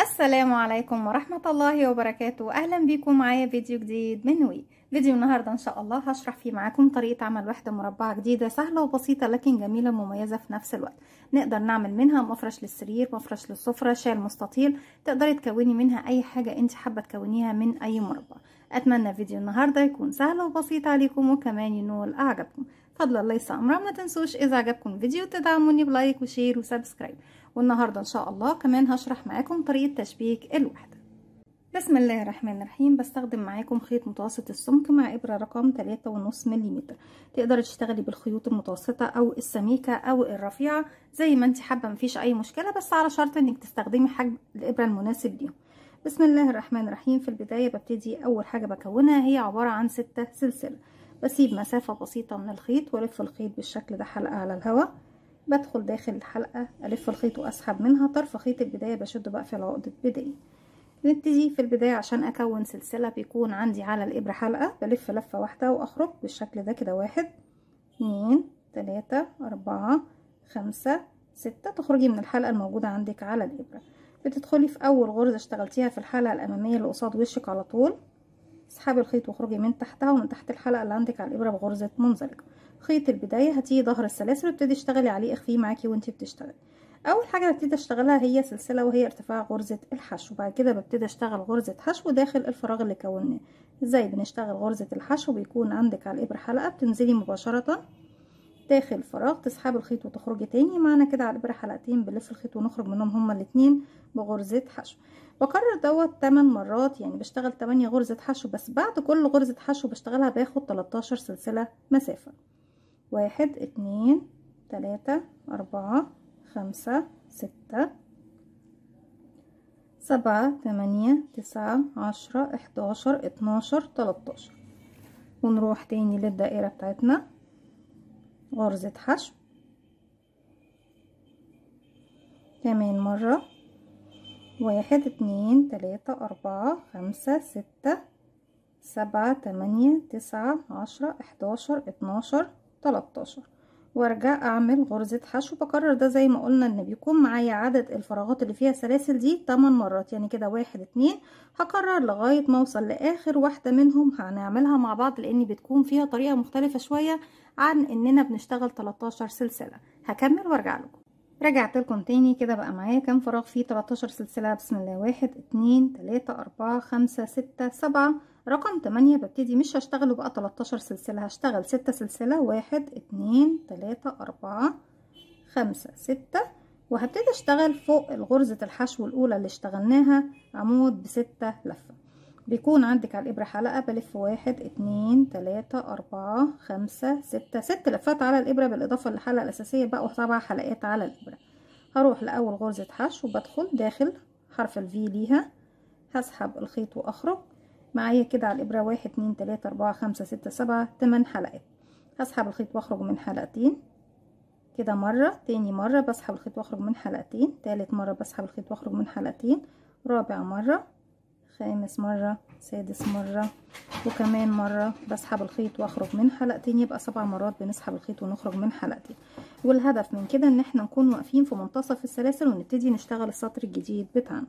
السلام عليكم ورحمة الله وبركاته. أهلا بكم معايا فيديو جديد من وي. فيديو النهاردة إن شاء الله هشرح فيه معاكم طريقة عمل وحدة مربعة جديدة سهلة وبسيطة لكن جميلة ومميزة في نفس الوقت. نقدر نعمل منها مفرش للسرير مفرش للسفرة شال مستطيل تقدري تكوني منها أي حاجة أنت حابة تكونيها من أي مربع. أتمنى فيديو النهاردة يكون سهل وبسيط عليكم وكمان ينول إعجابكم. فضلا ليس أمرا ما تنسوش إذا عجبكم الفيديو تدعموني ب like و share و subscribe. والنهاردة إن شاء الله كمان هشرح معاكم طريقة تشبيك الوحدة بسم الله الرحمن الرحيم. بستخدم معاكم خيط متوسط السمك مع إبرة رقم تلاتة ونص مليمتر. تقدري تشتغلي بالخيوط المتوسطة أو السميكة أو الرفيعة زي ما انت حابة مفيش أي مشكلة بس على شرط إنك تستخدمي حجم الإبرة المناسب ليهم. بسم الله الرحمن الرحيم. في البداية ببتدي أول حاجة بكونها هي عبارة عن ستة سلسلة. بسيب مسافة بسيطة من الخيط وألف الخيط بالشكل ده حلقة على الهواء. بدخل داخل الحلقة ألف الخيط وأسحب منها. طرف خيط البداية بشد بقفل عقدة بداية نبتدي في البداية عشان أكون سلسلة بيكون عندي على الإبرة حلقة. بلف لفة واحدة وأخرج بالشكل ده كده. واحد اتنين تلاتة أربعة خمسة ستة. تخرجي من الحلقة الموجودة عندك على الإبرة. بتدخلي في أول غرزة اشتغلتيها في الحلقة الأمامية اللي قصاد وشك على طول. اسحبي الخيط واخرجي من تحتها ومن تحت الحلقة اللي عندك على الإبرة بغرزة منزلقة خيط البداية هتيجي ظهر السلاسل وابتدي اشتغلي عليه اخفيه معاكي وانتي بتشتغلي. أول حاجة ببتدي أشتغلها هي سلسلة وهي ارتفاع غرزة الحشو. بعد كده ببتدي أشتغل غرزة حشو داخل الفراغ اللي كوناه. إزاي؟ بنشتغل غرزة الحشو بيكون عندك على الإبرة حلقة بتنزلي مباشرة داخل الفراغ تسحبي الخيط وتخرجي تاني. معنا كده على الإبرة حلقتين بنلف الخيط ونخرج منهم هما الاتنين بغرزة حشو. بكرر دوت 8 مرات يعني بشتغل 8 غرزة حشو بس بعد كل غرزة حشو بشتغلها باخد 13 سلسلة مسافة. واحد اتنين تلاتة أربعة خمسة ستة سبعة تمانية تسعة عشرة احداشر اتناشر تلاتاشر ونروح تاني للدائرة بتاعتنا. غرزة حشو. كمان مرة. واحد اتنين تلاتة أربعة خمسة ستة سبعة تمانية تسعة عشرة احداشر اتناشر. تلاتاشر وارجع أعمل غرزة حشو. بكرر ده زي ما قلنا إن بيكون معايا عدد الفراغات اللي فيها سلاسل دي 8 مرات. يعني كده واحد اتنين. هكرر لغاية ما أوصل لآخر واحدة منهم. هنعملها مع بعض لأن بتكون فيها طريقة مختلفة شوية عن إننا بنشتغل 13 سلسلة. هكمل وارجع لكم. رجعت لكم تاني. كده بقى معايا كام فراغ فيه؟ 13 سلسلة. بسم الله. واحد اتنين تلاتة أربعة خمسة ستة سبعة. رقم تمانية ببتدي مش هشتغله بقى 13 سلسلة هشتغل ستة سلسلة واحد اتنين تلاتة أربعة خمسة ستة وهبتدي أشتغل فوق الغرزة الحشو الأولى اللي اشتغلناها عمود بستة لفة. بيكون عندك على الإبرة حلقة بلف واحد اتنين تلاتة أربعة خمسة ستة. ست لفات على الإبرة بالإضافة للحلقة الأساسية بقوا سبع حلقات على الإبرة. هروح لأول غرزة حشو بدخل داخل حرف الفي ليها هسحب الخيط وأخرج. معايا كده على الإبرة واحد اتنين تلاتة أربعة خمسة ستة سبعة تمن حلقات. هسحب الخيط وأخرج من حلقتين. كده مرة تاني مرة بسحب الخيط وأخرج من حلقتين. تالت مرة بسحب الخيط وأخرج من حلقتين. رابع مرة خامس مرة سادس مرة وكمان مرة بسحب الخيط وأخرج من حلقتين. يبقى سبع مرات بنسحب الخيط ونخرج من حلقتين. والهدف من كده إن إحنا نكون واقفين في منتصف السلاسل ونبتدي نشتغل السطر الجديد بتاعنا.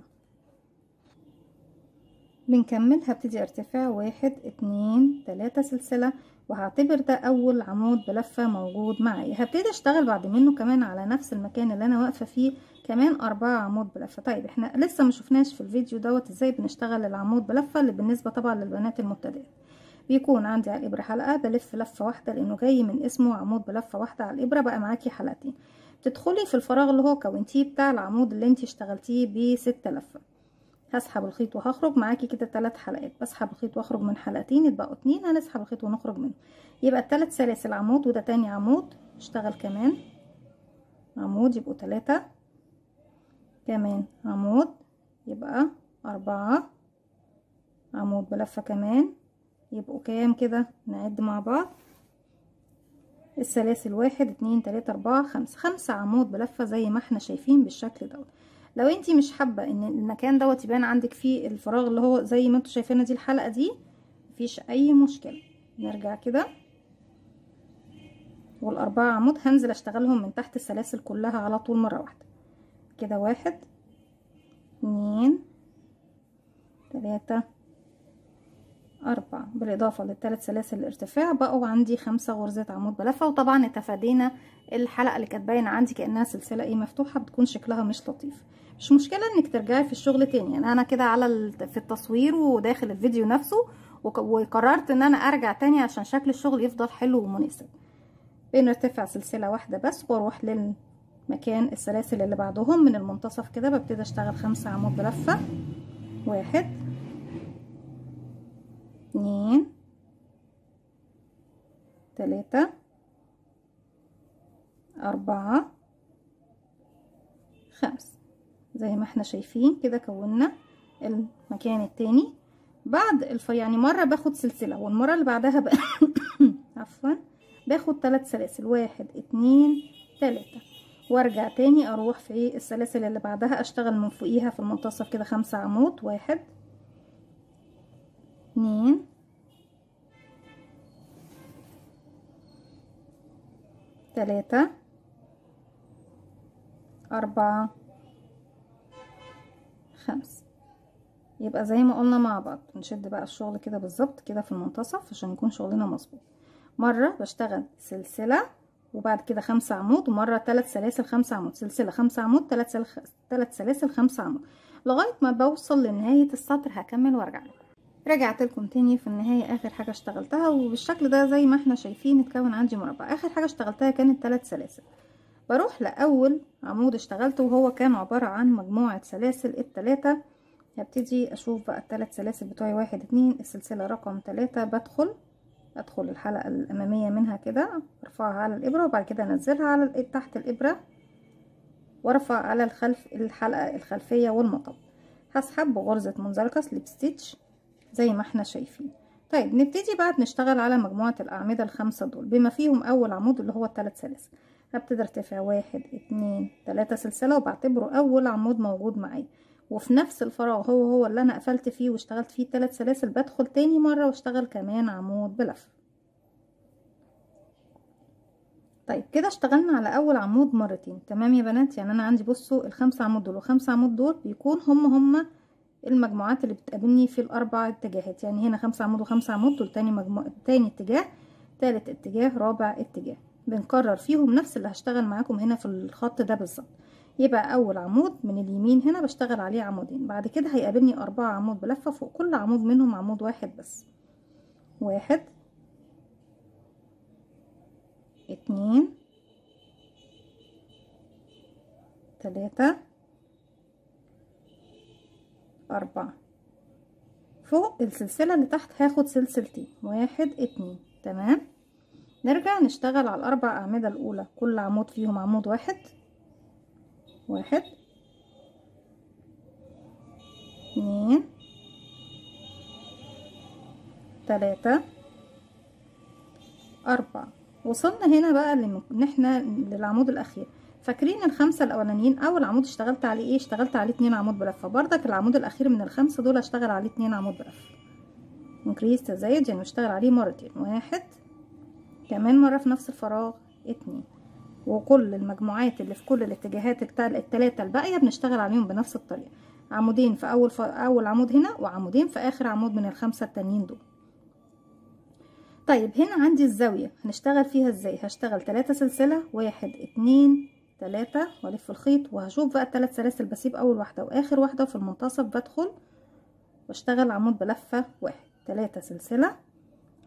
بنكمل هبتدي ارتفاع واحد اتنين تلاتة سلسلة وهعتبر ده أول عمود بلفة موجود معايا. هبتدي أشتغل بعد منه كمان على نفس المكان اللي أنا واقفة فيه كمان أربعة عمود بلفة. طيب إحنا لسه ما شفناش في الفيديو دوت إزاي بنشتغل العمود بلفة اللي بالنسبة طبعا للبنات المبتدئات بيكون عندي على الابرة حلقة بلف لفة واحدة لأنه جاي من اسمه عمود بلفة واحدة على الإبرة بقى معاكي حلقتين. تدخلي في الفراغ اللي هو كونتيه بتاع العمود اللي أنتي اشتغلتيه بستة لفة. هسحب الخيط وهخرج معاكي كده تلات حلقات. بسحب الخيط واخرج من حلقتين يتبقوا اتنين هنسحب الخيط ونخرج منه. يبقى التلات سلاسل عمود وده تاني عمود. اشتغل كمان. عمود يبقوا تلاتة. كمان عمود يبقى أربعة. عمود بلفة كمان. يبقوا كام كده؟ نعد مع بعض. السلاسل واحد اتنين تلاتة أربعة خمسة. خمسة عمود بلفة زي ما إحنا شايفين بالشكل دوت. لو انتي مش حابة ان المكان دوت يبان عندك فيه الفراغ اللي هو زي ما أنتوا شايفينها دي الحلقة دي مفيش أي مشكلة. نرجع كده. والأربعة عمود هنزل أشتغلهم من تحت السلاسل كلها على طول مرة واحدة. كده واحد اتنين تلاتة. أربعة بالإضافة للثلاث سلاسل الارتفاع بقوا عندي خمسة غرزة عمود بلفة وطبعا اتفادينا الحلقة اللي كانت باينة عندي كأنها سلسلة إيه مفتوحة بتكون شكلها مش لطيف. مش مشكلة إنك ترجعي في الشغل تاني يعني أنا كده على في التصوير وداخل الفيديو نفسه وقررت إن أنا أرجع تاني عشان شكل الشغل يفضل حلو ومناسب. بنرتفع سلسلة واحدة بس وأروح للمكان السلاسل اللي بعدهم من المنتصف كده ببتدي أشتغل خمسة عمود بلفة واحد. اتنين تلاتة أربعة خمسة زي ما إحنا شايفين كده كونا المكان التاني. بعد الف يعني مرة باخد سلسلة والمرة اللي بعدها بقى عفوا باخد تلات سلاسل. واحد اتنين تلاتة. وارجع تاني أروح في السلاسل اللي بعدها أشتغل من فوقيها في المنتصف كده خمسة عمود. واحد اتنين تلاتة أربعة. خمسة يبقى زي ما قلنا مع بعض نشد بقى الشغل كده بالظبط كده في المنتصف عشان يكون شغلنا مظبوط. مرة بشتغل سلسلة وبعد كده خمسة عمود ومرة تلات سلاسل خمسة عمود. سلسلة خمسة عمود. تلات سلاسل خمسة عمود. لغاية ما بوصل لنهاية السطر هكمل وأرجع لكم. رجعت لكم تاني في النهاية آخر حاجة اشتغلتها وبالشكل ده زي ما إحنا شايفين اتكون عندي مربع. آخر حاجة اشتغلتها كانت تلات سلاسل. بروح لأول عمود اشتغلته وهو كان عبارة عن مجموعة سلاسل التلاتة. هبتدي أشوف بقى التلات سلاسل بتوعي واحد اتنين. السلسلة رقم تلاتة بدخل. أدخل الحلقة الأمامية منها كده أرفعها على الإبرة وبعد كده أنزلها على تحت الإبرة وأرفع على الخلف الحلقة الخلفية والمطب هسحب بغرزة منزلقة slip stitch زي ما إحنا شايفين. طيب نبتدي بعد نشتغل على مجموعة الأعمدة الخمسة دول بما فيهم أول عمود اللي هو الثلاث سلاسل. هبتدي ارتفع واحد اتنين تلاتة سلسلة وبعتبره أول عمود موجود معايا. وفي نفس الفراغ هو هو اللي أنا قفلت فيه واشتغلت فيه الثلاث سلاسل بدخل تاني مرة واشتغل كمان عمود بلف. طيب كده اشتغلنا على أول عمود مرتين. تمام يا بنات؟ يعني أنا عندي بصوا الخمسة عمود دول والخمسة عمود دول بيكون هم هم المجموعات اللي بتقابلني في الأربع اتجاهات. يعني هنا خمسة عمود وخمسة عمود دول تاني مجموعة تاني اتجاه تالت اتجاه رابع اتجاه. بنكرر فيهم نفس اللي هشتغل معاكم هنا في الخط ده بالظبط. يبقى أول عمود من اليمين هنا بشتغل عليه عمودين. بعد كده هيقابلني أربعة عمود بلفة فوق كل عمود منهم عمود واحد بس. واحد اتنين تلاتة أربعة. فوق السلسلة اللي تحت هاخد سلسلتين واحد اتنين. تمام؟ نرجع نشتغل على الأربع أعمدة الأولى. كل عمود فيهم عمود واحد. واحد. اتنين. تلاتة. أربعة. وصلنا هنا بقى ان إحنا للعمود الأخير. فاكرين الخمسة الأولانيين؟ أول عمود اشتغلت عليه إيه؟ اشتغلت عليه اتنين عمود بلفة بردك العمود الأخير من الخمسة دول اشتغل عليه اتنين عمود بلفة انكريس تزايد يعني اشتغل عليه مرتين واحد. كمان مرة في نفس الفراغ اتنين. وكل المجموعات اللي في كل الاتجاهات التلاتة الباقية بنشتغل عليهم بنفس الطريقة. عمودين في أول ف... أول عمود هنا وعمودين في آخر عمود من الخمسة التانيين دول. طيب هنا عندي الزاوية. هنشتغل فيها إزاي؟ هشتغل تلاتة سلسلة واحد اتنين تلاتة وألف الخيط وهشوف بقى التلات سلاسل بسيب أول واحدة وآخر واحدة وفي المنتصف بدخل وأشتغل عمود بلفة واحد. تلاتة سلسلة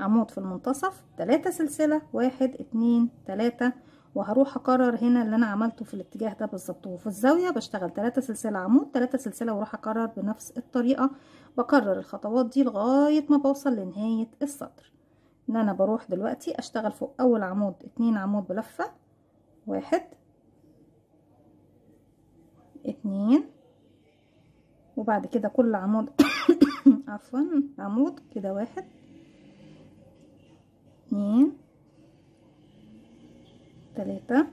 عمود في المنتصف تلاتة سلسلة واحد اتنين تلاتة وهروح أكرر هنا اللي أنا عملته في الاتجاه ده بالظبط. وفي الزاوية بشتغل تلاتة سلسلة عمود تلاتة سلسلة وأروح أكرر بنفس الطريقة. بكرر الخطوات دي لغاية ما بوصل لنهاية السطر. إن أنا بروح دلوقتي أشتغل فوق أول عمود اتنين عمود بلفة واحد اتنين. وبعد كده كل عمود عفوا عمود كده واحد. اتنين. تلاتة.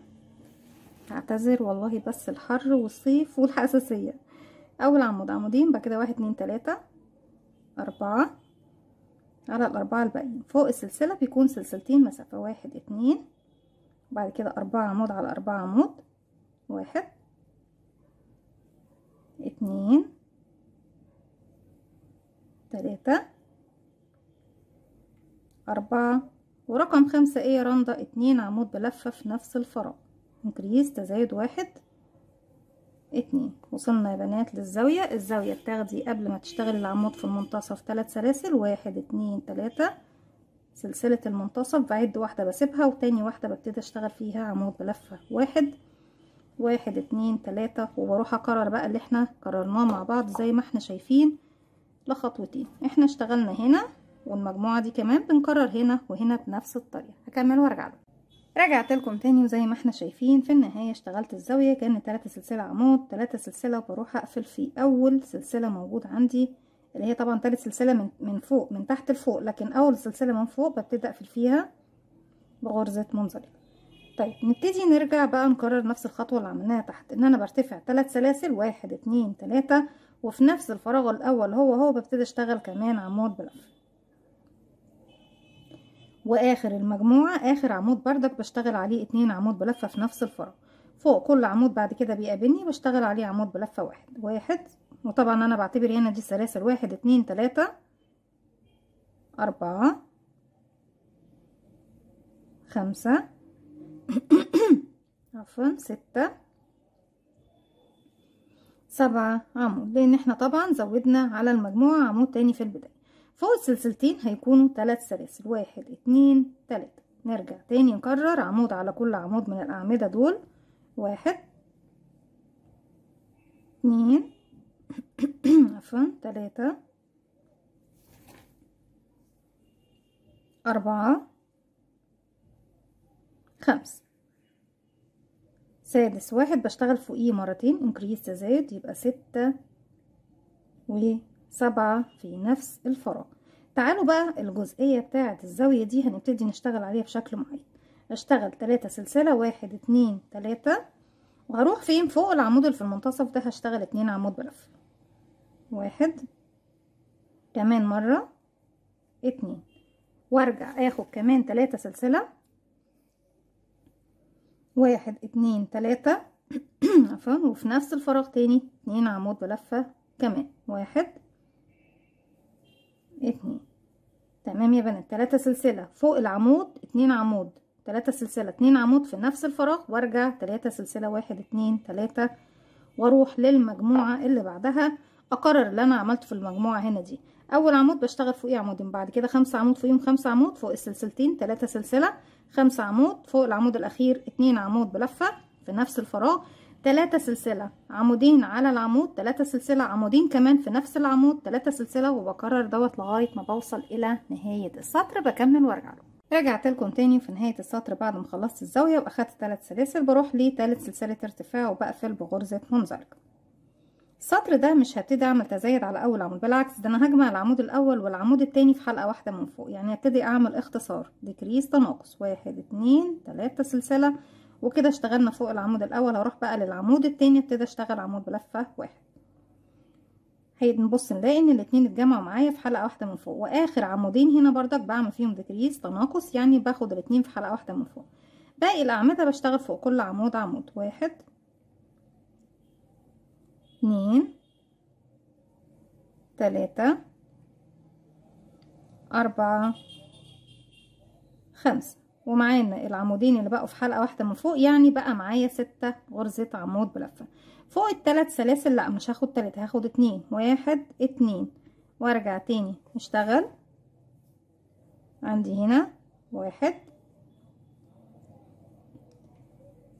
اعتذر والله بس الحر والصيف والحساسية. أول عمود عمودين بعد كده واحد اتنين تلاتة. أربعة. على الأربعة الباقيين. فوق السلسلة بيكون سلسلتين مسافة واحد اتنين. بعد كده أربعة عمود على أربعة عمود واحد. اتنين تلاتة أربعة ورقم خمسة إيه يا رندا؟ اتنين عمود بلفة في نفس الفراغ. إنكريز تزايد واحد اتنين. وصلنا يا بنات للزاوية. الزاوية بتاخدي قبل ما تشتغلي العمود في المنتصف تلات سلاسل. واحد اتنين تلاتة. سلسلة المنتصف بعد واحدة بسيبها وتاني واحدة ببتدي أشتغل فيها عمود بلفة واحد. واحد اتنين تلاتة وبروح اكرر بقى اللي إحنا كررناه مع بعض زي ما إحنا شايفين لخطوتين إحنا اشتغلنا هنا والمجموعة دي كمان بنكرر هنا وهنا بنفس الطريقة. هكمل وأرجع لكم. رجعت لكم تاني وزي ما إحنا شايفين. في النهاية اشتغلت الزاوية كان تلاتة سلسلة عمود تلاتة سلسلة وبروح أقفل في أول سلسلة موجود عندي اللي هي طبعا تالت سلسلة من, من فوق من تحت لفوق لكن أول سلسلة من فوق ببتدي أقفل فيها بغرزة منزلقة طيب نبتدي نرجع بقى نكرر نفس الخطوة اللي عملناها تحت إن أنا برتفع تلات سلاسل واحد اتنين تلاتة وفي نفس الفراغ الأول هو هو ببتدي أشتغل كمان عمود بلف. وآخر المجموعة آخر عمود بردك بشتغل عليه اتنين عمود بلفة في نفس الفراغ. فوق كل عمود بعد كده بيقابلني بشتغل عليه عمود بلفة واحد. واحد وطبعا أنا بعتبر هنا دي سلاسل واحد اتنين تلاتة أربعة خمسة عفوا ستة. سبعة. عمود لأن إحنا طبعا زودنا على المجموعة عمود تاني في البداية. فوق السلسلتين هيكونوا ثلاث سلاسل. واحد اتنين تلاتة. نرجع تاني نكرر عمود على كل عمود من الأعمدة دول. واحد. اتنين. عفوا تلاتة. أربعة. خمسة سادس واحد بشتغل فوقيه مرتين انكريس تزايد يبقى ستة وسبعة في نفس الفراغ. تعالوا بقى الجزئية بتاعة الزاوية دي هنبتدي نشتغل عليها بشكل معين. اشتغل تلاتة سلسلة واحد اتنين تلاتة. وهروح فين؟ فوق العمود اللي في المنتصف ده هشتغل اتنين عمود بلف. واحد. كمان مرة اتنين. وارجع آخد كمان تلاتة سلسلة. واحد اتنين تلاتة. عفوا. وفي نفس الفراغ تاني اتنين عمود بلفة كمان. واحد. اتنين. تمام يا بنات. تلاتة سلسلة. فوق العمود اتنين عمود. تلاتة سلسلة. اتنين عمود في نفس الفراغ. وارجع تلاتة سلسلة. واحد اتنين تلاتة. وأروح للمجموعة اللي بعدها. أقرر اللي أنا عملته في المجموعة هنا دي. أول عمود بشتغل فوقيه عمودين بعد كده خمسة عمود فوقيهم خمسة عمود فوق السلسلتين. تلاتة سلسلة. خمسة عمود فوق العمود الأخير اتنين عمود بلفة في نفس الفراغ تلاتة سلسلة عمودين على العمود تلاتة سلسلة عمودين كمان في نفس العمود تلاتة سلسلة وبكرر دوت لغاية ما بوصل إلى نهاية السطر بكمل وارجع له. رجعت لكم تاني في نهاية السطر بعد ما خلصت الزاوية وأخدت تلات سلاسل بروح لتالت سلسلة ارتفاع وبقفل بغرزة منزلقة السطر ده مش هبتدي أعمل تزايد على أول عمود بالعكس ده أنا هجمع العمود الأول والعمود التاني في حلقة واحدة من فوق يعني هبتدي أعمل اختصار decrease تناقص واحد اتنين تلاتة سلسلة وكده اشتغلنا فوق العمود الأول هروح بقى للعمود التاني ابتدي أشتغل عمود بلفة واحد. هنبص نلاقي إن الاتنين اتجمعوا معايا في حلقة واحدة من فوق وآخر عمودين هنا بردك بعمل فيهم ديكريس تناقص يعني باخد الاتنين في حلقة واحدة من فوق. باقي الأعمدة بشتغل فوق كل عمود عمود واحد اتنين تلاتة أربعة خمسة. ومعانا العمودين اللي بقوا في حلقة واحدة من فوق يعني بقى معايا ستة غرزة عمود بلفة. فوق التلات سلاسل لأ مش هاخد تلاتة هاخد اتنين. واحد اتنين. وأرجع تاني. نشتغل. عندي هنا واحد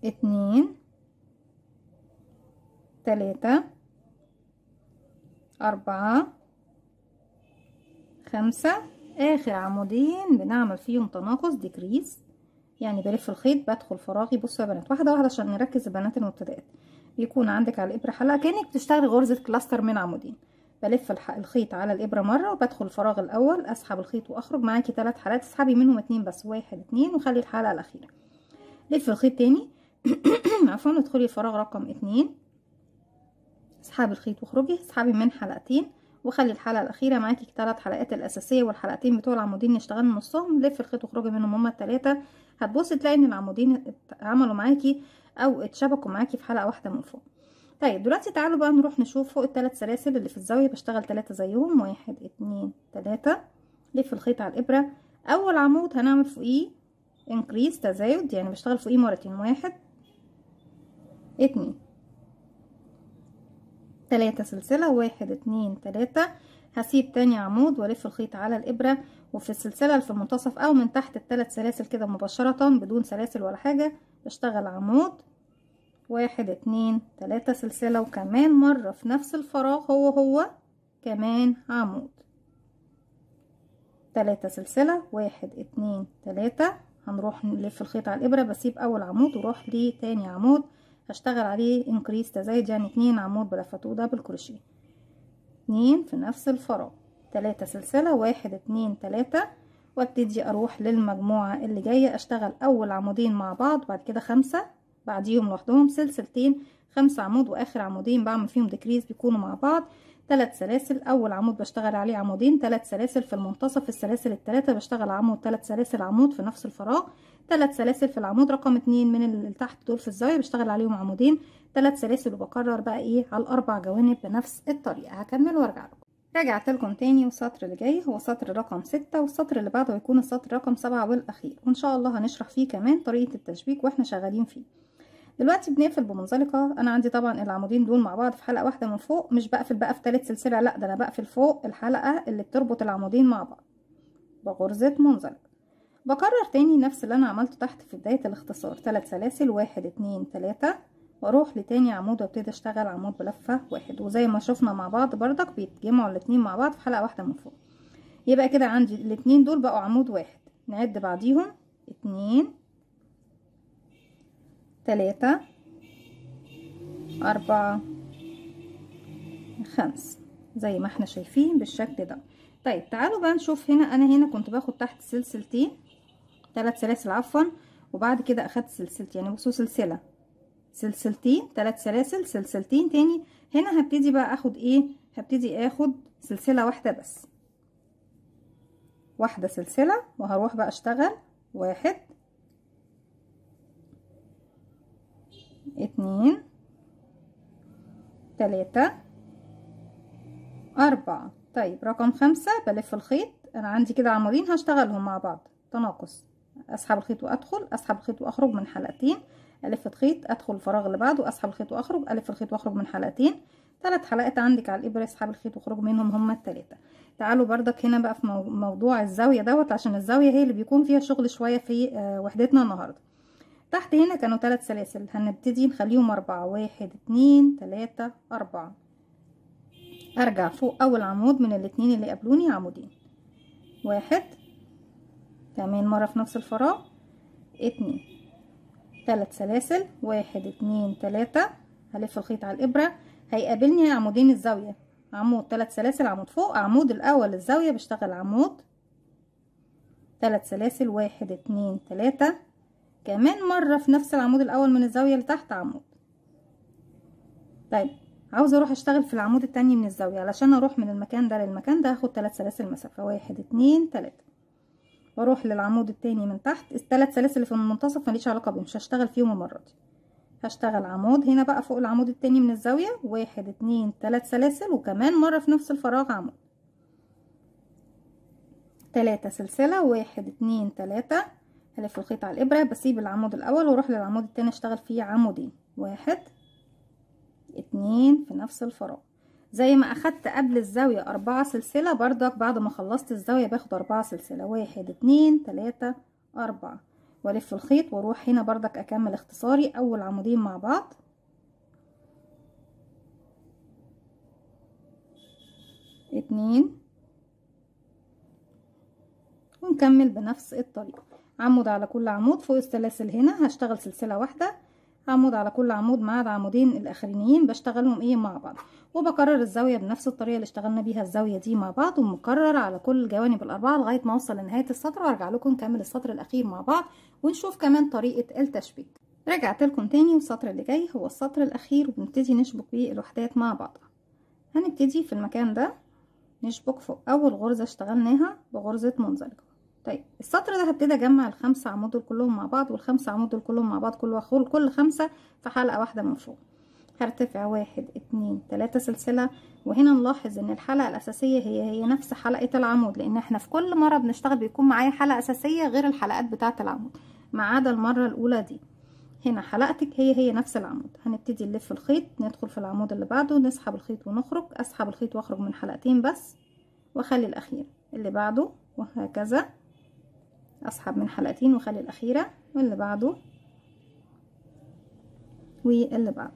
اتنين. تلاتة أربعة خمسة. آخر عمودين بنعمل فيهم تناقص decrease يعني بلف الخيط بدخل فراغي. بصوا يا بنات واحدة واحدة عشان نركز البنات المبتدئات. بيكون عندك على الإبرة حلقة كأنك بتشتغلي غرزة cluster من عمودين. بلف الخيط على الإبرة مرة وبدخل الفراغ الأول. أسحب الخيط وأخرج. معاكي ثلاث حلقات. اسحبي منهم اتنين بس واحد اتنين وخلي الحلقة الأخيرة. لف الخيط تاني. عفوا ادخلي الفراغ رقم اتنين. اسحبي الخيط واخرجي اسحبي من حلقتين. وخلي الحلقة الأخيرة معاكي الثلاث حلقات الأساسية والحلقتين بتوع العمودين نشتغل نصهم. لف الخيط واخرجي منهم هما الثلاثه هتبصي تلاقي إن العمودين اتعملوا معاكي أو اتشبكوا معاكي في حلقة واحدة من فوق. طيب دلوقتي تعالوا بقى نروح نشوف فوق الثلاث سلاسل اللي في الزاوية. بشتغل ثلاثة زيهم. واحد اتنين تلاتة. لف الخيط على الإبرة. أول عمود هنعمل فوقيه انكريس تزايد. يعني بشتغل فوقيه مرتين. واحد اتنين. تلاتة سلسلة واحد اتنين تلاتة. هسيب تاني عمود وألف الخيط على الإبرة وفي السلسلة اللي في المنتصف أو من تحت التلات سلاسل كده مباشرة بدون سلاسل ولا حاجة بشتغل عمود. واحد اتنين تلاتة سلسلة وكمان مرة في نفس الفراغ هو هو كمان عمود. تلاتة سلسلة واحد اتنين تلاتة. هنروح نلف الخيط على الإبرة بسيب أول عمود وأروح لتاني عمود. هشتغل عليه increase تزايد يعني اتنين عمود بلفتو double crochet اتنين في نفس الفراغ. تلاتة سلسلة واحد اتنين تلاتة. وابتدي أروح للمجموعة اللي جاية أشتغل أول عمودين مع بعض بعد كده خمسة بعديهم لوحدهم سلسلتين خمسة عمود وآخر عمودين بعمل فيهم decrease بيكونوا مع بعض. ثلاث سلاسل. أول عمود بشتغل عليه عمودين ثلاث سلاسل في المنتصف السلاسل الثلاثة بشتغل عمود ثلاث سلاسل عمود في نفس الفراغ ثلاث سلاسل في العمود. رقم اتنين من اللي تحت دول في الزاوية بشتغل عليهم عمودين ثلاث سلاسل وبكرر بقى إيه؟ على الأربع جوانب بنفس الطريقة. هكمل وأرجع لكم. رجعت لكم تاني والسطر اللي جاي. هو سطر رقم ستة والسطر اللي بعده هيكون السطر رقم سبعة والأخير. وإن شاء الله هنشرح فيه كمان طريقة التشبيك وإحنا شغالين فيه. دلوقتي بنقفل بمنزلقة. أنا عندي طبعا العمودين دول مع بعض في حلقة واحدة من فوق. مش بقفل بقى في تالت سلسلة لا ده أنا بقفل فوق الحلقة اللي بتربط العمودين مع بعض. بغرزة منزلقة. بكرر تاني نفس اللي أنا عملته تحت في بداية الاختصار. تلات سلاسل واحد اتنين تلاتة. وأروح لتاني عمود وأبتدي أشتغل عمود بلفة واحد. وزي ما شفنا مع بعض بردك بيتجمعوا الاتنين مع بعض في حلقة واحدة من فوق. يبقى كده عندي الاتنين دول بقوا عمود واحد. نعد بعديهم اتنين. تلاتة أربعة خمس زي ما إحنا شايفين بالشكل ده. طيب تعالوا بقى نشوف هنا. أنا هنا كنت باخد تحت سلسلتين ثلاث سلاسل عفوا. وبعد كده أخدت سلسلتين يعني بصوا سلسلة. سلسلتين ثلاث سلاسل سلسلتين تاني. هنا هبتدي بقى أخد إيه؟ هبتدي آخد سلسلة واحدة بس. واحدة سلسلة وهروح بقى أشتغل واحد اتنين تلاتة أربعة. طيب رقم خمسة بلف الخيط. أنا عندي كده عمودين هشتغلهم مع بعض. تناقص. أسحب الخيط وأدخل. أسحب الخيط وأخرج من حلقتين. ألف الخيط أدخل الفراغ اللي بعده. أسحب الخيط وأخرج. ألف الخيط وأخرج من حلقتين. ثلاث حلقات عندك على الإبرة أسحب الخيط وخرج منهم هما التلاتة. تعالوا بردك هنا بقى في موضوع الزاوية دوت عشان الزاوية هي اللي بيكون فيها شغل شوية في وحدتنا النهاردة. تحت هنا كانوا ثلاث سلاسل. هنبتدي نخليهم أربعة. واحد اتنين تلاتة أربعة. أرجع فوق أول عمود من الاتنين اللي قبلوني عمودين. واحد. كمان مرة في نفس الفراغ. اتنين. ثلاث سلاسل. واحد اتنين تلاتة. هلف الخيط على الإبرة. هيقابلني عمودين الزاوية. عمود ثلاث سلاسل عمود فوق. عمود الأول الزاوية بشتغل عمود. ثلاث سلاسل. واحد اتنين تلاتة. كمان مرة في نفس العمود الأول من الزاوية اللي تحت عمود. طيب عاوزة أروح أشتغل في العمود التاني من الزاوية علشان أروح من المكان ده للمكان ده هاخد ثلاث سلاسل مسافة. واحد اتنين تلاتة. وأروح للعمود التاني من تحت. الثلاث سلاسل اللي في المنتصف ماليش علاقة بيهم مش هشتغل فيهم المرة دي. هشتغل عمود هنا بقى فوق العمود التاني من الزاوية. واحد اتنين تلات سلاسل وكمان مرة في نفس الفراغ عمود. تلاتة سلسلة. واحد اتنين تلاتة. هلف الخيط على الإبرة بسيب العمود الأول وأروح للعمود التاني أشتغل فيه عمودين واحد اتنين في نفس الفراغ. زي ما أخدت قبل الزاوية أربعة سلسلة بردك بعد ما خلصت الزاوية باخد أربعة سلسلة. واحد اتنين تلاتة أربعة. وألف الخيط وأروح هنا بردك أكمل اختصاري. أول عمودين مع بعض. اتنين. ونكمل بنفس الطريقة. عمود على كل عمود فوق السلاسل هنا هشتغل سلسلة واحدة عمود على كل عمود ما عدا عمودين الاخرانيين بشتغلهم إيه؟ مع بعض. وبكرر الزاوية بنفس الطريقة اللي اشتغلنا بيها الزاوية دي مع بعض ومكرر على كل الجوانب الأربعة لغاية ما أوصل لنهاية السطر وأرجع لكم نكمل السطر الأخير مع بعض ونشوف كمان طريقة التشبيك. رجعت لكم تاني والسطر اللي جاي هو السطر الأخير وبنبتدي نشبك بيه الوحدات مع بعضها هنبتدي في المكان ده نشبك فوق أول غرزة اشتغلناها بغرزة منزلقه طيب السطر ده هبتدي أجمع الخمسة عمود دول كلهم مع بعض والخمسة عمود دول كلهم مع بعض كل كل خمسة في حلقة واحدة من فوق. هرتفع واحد اتنين تلاتة سلسلة. وهنا نلاحظ إن الحلقة الأساسية هي هي نفس حلقة العمود لأن إحنا في كل مرة بنشتغل بيكون معايا حلقة أساسية غير الحلقات بتاعة العمود ما عدا المرة الأولى دي. هنا حلقتك هي هي نفس العمود. هنبتدي نلف الخيط ندخل في العمود اللي بعده نسحب الخيط ونخرج أسحب الخيط وأخرج من حلقتين بس وأخلي الأخير اللي بعده وهكذا. اسحب من حلقتين واخلي الأخيرة واللي بعده واللي بعده.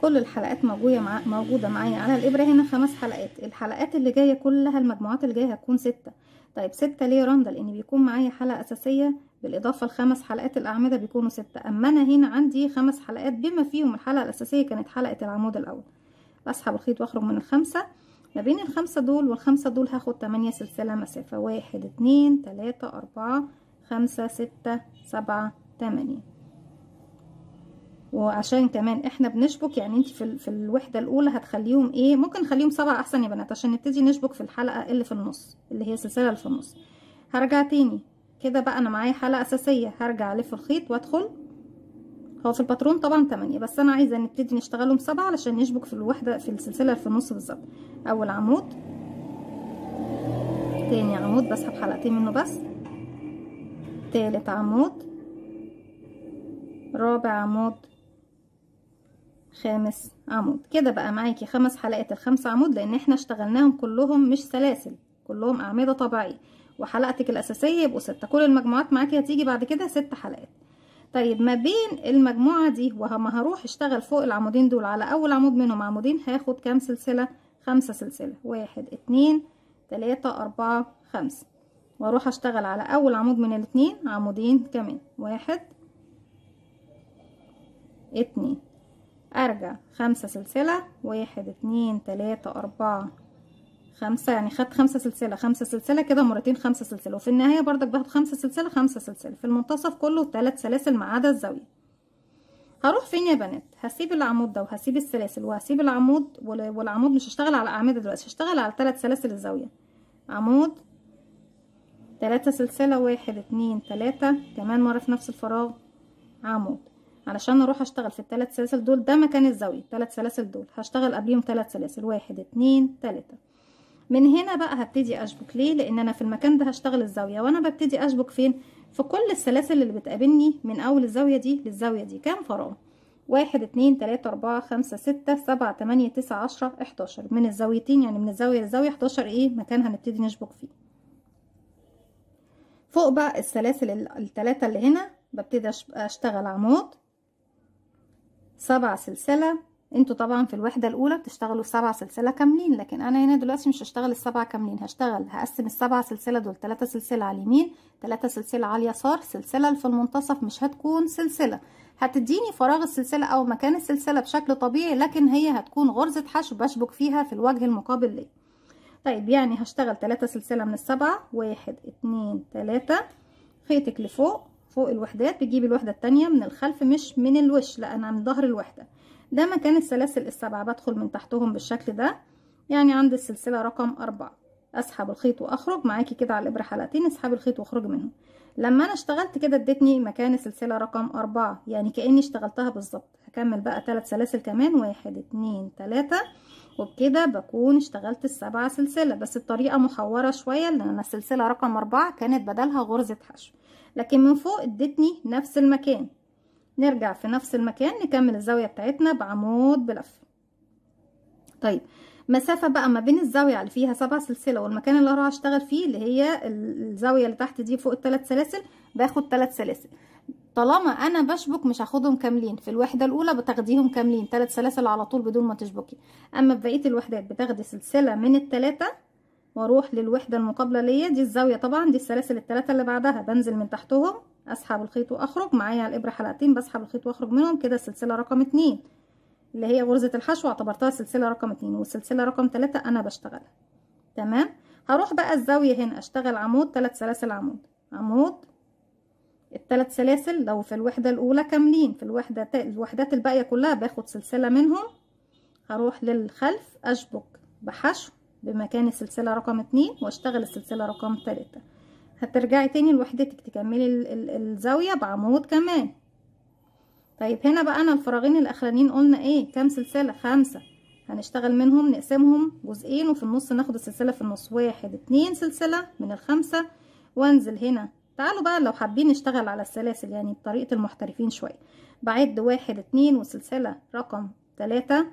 كل الحلقات موجودة مع موجودة معايا على الإبرة هنا خمس حلقات. الحلقات اللي جاية كلها المجموعات اللي جاية هتكون ستة. طيب ستة ليه رندا لأن بيكون معايا حلقة أساسية بالإضافة لخمس حلقات الأعمدة بيكونوا ستة. أما أنا هنا عندي خمس حلقات بما فيهم الحلقة الأساسية كانت حلقة العمود الأول. بسحب الخيط وأخرج من الخمسة. ما بين الخمسة دول والخمسة دول هاخد تمانية سلسلة مسافة. واحد اتنين تلاتة أربعة خمسة ستة سبعة تمانية. وعشان كمان إحنا بنشبك يعني انت في, في الوحدة الأولى هتخليهم إيه ممكن نخليهم سبعة أحسن يا بنات عشان نبتدي نشبك في الحلقة اللي في النص اللي هي السلسلة اللي في النص. هرجع تاني. كده بقى أنا معايا حلقة أساسية. هرجع ألف الخيط وأدخل هو في الباترون طبعا تمانية بس أنا عايزة نبتدي نشتغلهم سبعة علشان نشبك في الوحدة في السلسلة اللي في النص بالظبط. أول عمود تاني عمود بسحب حلقتين منه بس. تالت عمود رابع عمود خامس عمود. كده بقى معاكي خمس حلقات الخمس عمود لأن إحنا اشتغلناهم كلهم مش سلاسل كلهم أعمدة طبيعية. وحلقتك الأساسية يبقوا ستة. كل المجموعات معاكي هتيجي بعد كده ست حلقات. طيب ما بين المجموعة دي وما هروح اشتغل فوق العمودين دول على أول عمود منهم عمودين هاخد كام سلسلة؟ خمسة سلسلة. واحد اتنين تلاتة أربعة خمسة. وأروح أشتغل على أول عمود من الاتنين عمودين كمان. واحد اتنين. أرجع خمسة سلسلة. واحد اتنين تلاتة أربعة خمسة يعني خدت خمسة سلسلة خمسة سلسلة كده مرتين خمسة سلسلة. وفي النهاية برضك باخد خمسة سلسلة خمسة سلسلة. في المنتصف كله تلات سلاسل ما عدا الزاوية. هروح فين يا بنات؟ هسيب العمود ده وهسيب السلاسل وهسيب العمود والعمود مش هشتغل على أعمدة دلوقتي هشتغل على تلات سلاسل الزاوية. عمود تلاتة سلسلة واحد اتنين تلاتة كمان مرة في نفس الفراغ عمود. علشان أروح أشتغل في الثلاث سلاسل دول ده مكان الزاوية الثلاث سلاسل دول. هشتغل قبليهم ثلاث سلاسل واحد اتنين تلاتة. من هنا بقى هبتدي أشبك. ليه؟ لأن أنا في المكان ده هشتغل الزاوية. وأنا ببتدي أشبك فين؟ في كل السلاسل اللي بتقابلني من أول الزاوية دي للزاوية دي. كام فراغ واحد اتنين تلاتة أربعة خمسة ستة سبعة تمانية تسعة عشرة إحداشر. من الزاويتين يعني من الزاوية للزاوية إحداشر إيه مكان هنبتدي نشبك فيه. فوق بقى السلاسل التلاتة اللي هنا ببتدي أشتغل عمود. سبع سلسلة. أنتوا طبعا في الوحدة الأولى بتشتغلوا سبع سلسلة كاملين لكن أنا هنا دلوقتي مش هشتغل السبعة كاملين هشتغل هقسم السبع سلسلة دول تلاتة سلسلة على اليمين تلاتة سلسلة على اليسار سلسلة في المنتصف مش هتكون سلسلة. هتديني فراغ السلسلة أو مكان السلسلة بشكل طبيعي لكن هي هتكون غرزة حشو بشبك فيها في الوجه المقابل ليه طيب يعني هشتغل تلاتة سلسلة من السبعة واحد اتنين تلاتة. خيطك لفوق فوق الوحدات بجيب الوحدة التانية من الخلف مش من الوش لا أنا من ظهر الوحدة. ده مكان السلاسل السبعة بدخل من تحتهم بالشكل ده. يعني عند السلسلة رقم أربعة. أسحب الخيط وأخرج. معاكي كده على الإبرة حلقتين اسحبي الخيط واخرج منهم. لما أنا اشتغلت كده ادتني مكان السلسلة رقم أربعة. يعني كأني اشتغلتها بالظبط. هكمل بقى ثلاث سلاسل كمان. واحد اتنين تلاتة. وبكده بكون اشتغلت السبعة سلسلة. بس الطريقة محورة شوية لأن السلسلة رقم أربعة كانت بدلها غرزة حشو. لكن من فوق ادتني نفس المكان. نرجع في نفس المكان نكمل الزاوية بتاعتنا بعمود بلف. طيب مسافة بقى ما بين الزاوية اللي فيها سبع سلسلة والمكان اللي هروح أشتغل فيه اللي هي الزاوية اللي تحت دي فوق الثلاث سلاسل باخد ثلاث سلاسل. طالما أنا بشبك مش هاخدهم كاملين في الوحدة الأولى بتاخديهم كاملين ثلاث سلاسل على طول بدون ما تشبكي. أما في بقية الوحدات بتاخدي سلسلة من الثلاثة وأروح للوحدة المقابلة ليا دي الزاوية طبعا دي السلاسل الثلاثة اللي بعدها بنزل من تحتهم أسحب الخيط وأخرج. معايا على الإبرة حلقتين بسحب الخيط وأخرج منهم. كده السلسلة رقم اتنين اللي هي غرزة الحشو. اعتبرتها سلسلة رقم اتنين والسلسلة رقم تلاتة أنا بشتغلها. تمام؟ هروح بقى الزاوية هنا. أشتغل عمود تلات سلاسل عمود. عمود التلات سلاسل لو في الوحدة الأولى كاملين. في الوحدة الوحدات الباقية كلها باخد سلسلة منهم. هروح للخلف. أشبك بحشو بمكان السلسلة رقم اتنين وأشتغل السلسلة رقم تلاتة. هترجعي تاني لوحدتك تكملي الزاوية بعمود كمان. طيب هنا بقى أنا الفراغين الأخرانيين قلنا إيه؟ كام سلسلة؟ خمسة. هنشتغل منهم نقسمهم جزئين وفي النص ناخد السلسلة في النص. واحد اتنين سلسلة من الخمسة. وانزل هنا. تعالوا بقى لو حابين نشتغل على السلاسل يعني بطريقة المحترفين شوية. بعد واحد اتنين وسلسلة رقم تلاتة.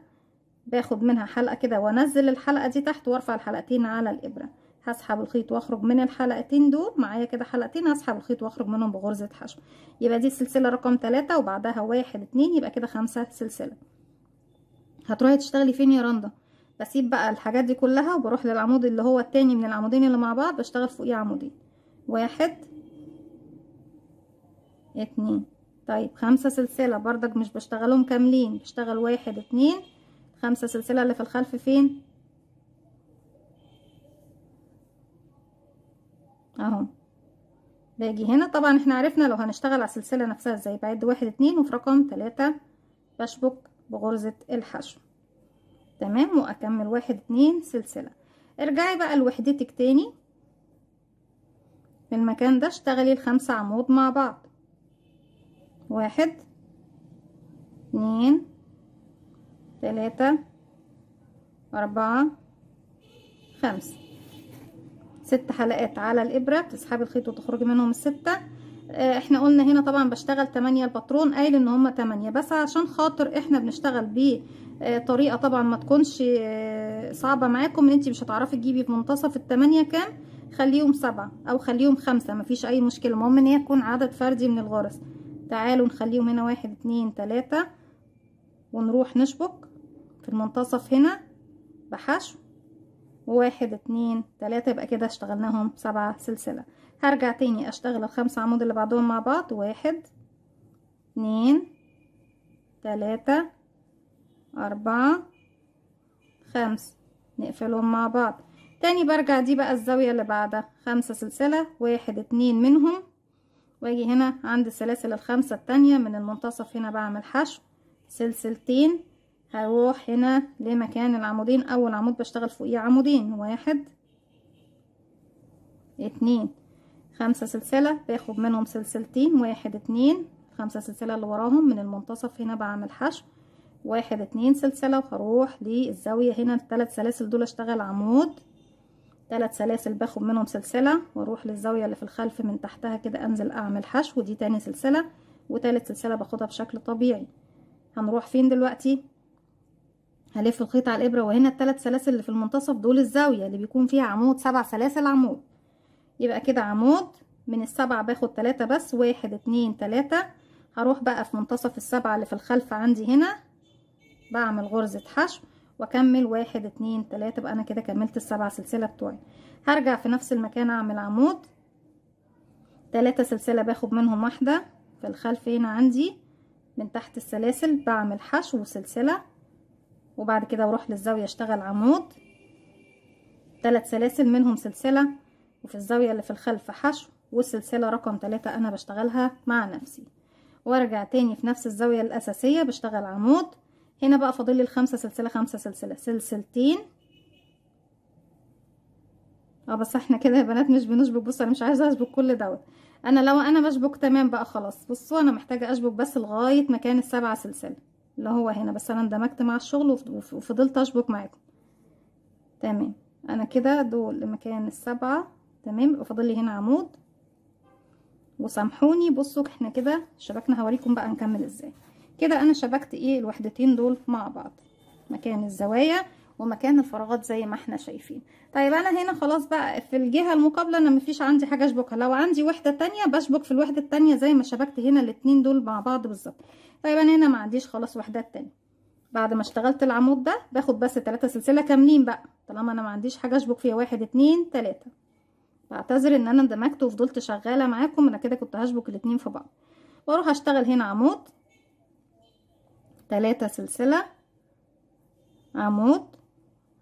باخد منها حلقة كده وانزل الحلقة دي تحت وارفع الحلقتين على الإبرة. هسحب الخيط واخرج من الحلقتين دول. معايا كده حلقتين هسحب الخيط واخرج منهم بغرزة حشو. يبقى دي السلسلة رقم تلاتة وبعدها واحد اتنين يبقى كده خمسة سلسلة. هتروحي تشتغلي فين يا رندا؟ بسيب بقى الحاجات دي كلها وبروح للعمود اللي هو التاني من العمودين اللي مع بعض بشتغل فوقيه عمودين واحد اتنين. طيب خمسة سلسلة بردك مش بشتغلهم كاملين. بشتغل واحد اتنين. خمسة سلسلة اللي في الخلف فين؟ أهو. باجي هنا. طبعا إحنا عرفنا لو هنشتغل على السلسلة نفسها إزاي. بعد واحد اتنين وفي رقم تلاتة. بشبك بغرزة الحشو. تمام؟ وأكمل. واحد اتنين سلسلة. ارجعي بقى لوحدتك تاني. في المكان ده اشتغلي الخمسة عمود مع بعض. واحد اتنين تلاتة أربعة خمسة. ست حلقات على الإبرة بتسحبي الخيط وتخرجي منهم الستة. آه إحنا قلنا هنا طبعا بشتغل تمانية الباترون قايل إن هما تمانية. بس عشان خاطر إحنا بنشتغل آه طريقة طبعا ما تكونش آه صعبة معاكم إن أنتي مش هتعرفي تجيبي في منتصف التمانية كام خليهم سبعة أو خليهم خمسة مفيش أي مشكلة. المهم إن هي تكون عدد فردي من الغرز. تعالوا نخليهم هنا واحد اتنين تلاتة ونروح نشبك في المنتصف هنا بحشو. واحد اتنين تلاتة يبقى كده اشتغلناهم سبعة سلسلة. هرجع تاني اشتغل الخمسة عمود اللي بعدهم مع بعض. واحد اتنين تلاتة أربعة خمسة نقفلهم مع بعض. تاني برجع دي بقى الزاوية اللي بعدها. خمسة سلسلة واحد اتنين منهم. واجي هنا عند السلاسل الخمسة التانية من المنتصف هنا بعمل حشو. سلسلتين هروح هنا لمكان العمودين. أول عمود بشتغل فوقيه عمودين. واحد اتنين خمسة سلسلة باخد منهم سلسلتين. واحد اتنين خمسة سلسلة اللي وراهم من المنتصف هنا بعمل حشو. واحد اتنين سلسلة وهروح للزاوية هنا. الثلاث سلاسل دول اشتغل عمود. ثلاث سلاسل باخد منهم سلسلة وأروح للزاوية اللي في الخلف من تحتها كده أنزل أعمل حشو. ودي تاني سلسلة. وتالت سلسلة باخدها بشكل طبيعي. هنروح فين دلوقتي؟ هلف الخيط على الإبرة وهنا الثلاث سلاسل اللي في المنتصف دول الزاوية اللي بيكون فيها عمود سبع سلاسل عمود. يبقى كده عمود من السبعة باخد تلاتة بس واحد اتنين تلاتة. هروح بقى في منتصف السبعة اللي في الخلف عندي هنا. بعمل غرزة حشو وأكمل واحد اتنين تلاتة. بقى أنا كده كملت السبع سلسلة بتوعي. هرجع في نفس المكان أعمل عمود. تلاتة سلسلة باخد منهم واحدة في الخلف هنا عندي. من تحت السلاسل بعمل حشو وسلسلة. وبعد كده أروح للزاوية أشتغل عمود. ثلاث سلاسل منهم سلسلة وفي الزاوية اللي في الخلف حشو والسلسلة رقم ثلاثة أنا بشتغلها مع نفسي. وأرجع تاني في نفس الزاوية الأساسية بشتغل عمود. هنا بقى فاضل لي الخمسة سلسلة خمسة سلسلة سلسلتين. آه بس إحنا كده يا بنات مش بنشبك. بص أنا مش عايزة أشبك كل دوت. أنا لو أنا بشبك تمام بقى خلاص. بصوا أنا محتاجة أشبك بس لغاية مكان السبعة سلسلة. اللي هو هنا بس أنا اندمجت مع الشغل وفضلت أشبك معاكم. تمام. أنا كده دول لمكان السبعة. تمام. فاضل لي هنا عمود. وسامحوني. بصوا إحنا كده شبكنا هوريكم بقى نكمل إزاي. كده أنا شبكت إيه؟ الوحدتين دول مع بعض. مكان الزوايا ومكان الفراغات زي ما إحنا شايفين. طيب أنا هنا خلاص بقى في الجهة المقابلة أنا مفيش عندي حاجة أشبكها. لو عندي وحدة تانية بشبك في الوحدة التانية زي ما شبكت هنا الاتنين دول مع بعض بالظبط. طيب أنا هنا ما عنديش خلاص وحدات تانية بعد ما اشتغلت العمود ده باخد بس تلاتة سلسلة كاملين بقى طالما أنا ما عنديش حاجة أشبك فيها. واحد اتنين تلاتة. بعتذر إن أنا اندمجت وفضلت شغالة معاكم أنا كده كنت هشبك الاتنين في بعض. وأروح أشتغل هنا عمود. تلاتة سلسلة عمود.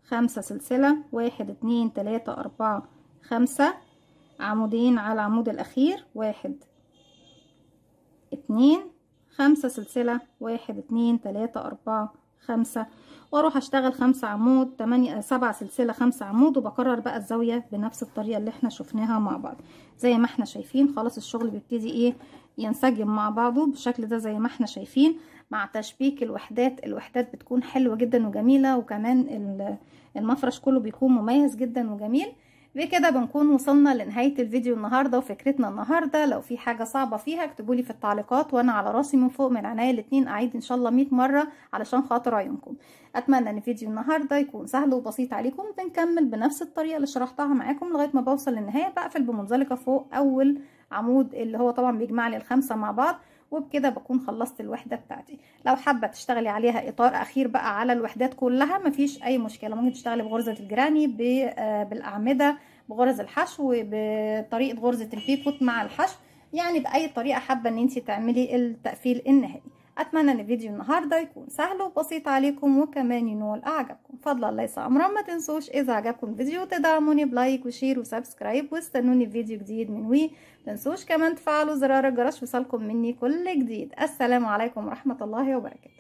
خمسة سلسلة. واحد اتنين تلاتة أربعة خمسة. عمودين على العمود الأخير. واحد اتنين. خمسة سلسلة واحد اتنين تلاتة أربعة خمسة. وأروح أشتغل خمسة عمود تمانية سبعة سلسلة خمسة عمود وبكرر بقى الزاوية بنفس الطريقة اللي إحنا شفناها مع بعض. زي ما إحنا شايفين خلاص الشغل بيبتدي إيه ينسجم مع بعضه بالشكل ده زي ما إحنا شايفين مع تشبيك الوحدات. الوحدات بتكون حلوة جدا وجميلة وكمان المفرش كله بيكون مميز جدا وجميل. بكده بنكون وصلنا لنهاية الفيديو النهاردة وفكرتنا النهاردة. لو في حاجة صعبة فيها اكتبولي في التعليقات وأنا على راسي من فوق من عناية الاتنين. أعيد إن شاء الله 100 مرة علشان خاطر عيونكم أتمنى إن فيديو النهاردة يكون سهل وبسيط عليكم. بنكمل بنفس الطريقة اللي شرحتها معاكم لغاية ما بوصل للنهاية. بقفل بمنزلقة فوق أول عمود اللي هو طبعا بيجمع لي الخمسة مع بعض. وبكده بكون خلصت الوحدة بتاعتي. لو حابة تشتغلي عليها إطار أخير بقى على الوحدات كلها مفيش أي مشكلة. ممكن تشتغلي بغرزة ال granny بالأعمدة بغرز الحشو بطريقة غرزة ال picot مع الحشو. يعني بأي طريقة حابة إن انت تعملي التقفيل النهائي. أتمنى إن فيديو النهاردة يكون سهل وبسيط عليكم وكمان ينول أعجابكم. فضلا ليس امرا ما تنسوش إذا عجبكم الفيديو تدعموني ب like و share و subscribe واستنوني في فيديو جديد من وي. تنسوش كمان تفعلوا زرار الجرس يوصلكم مني كل جديد. السلام عليكم ورحمة الله وبركاته.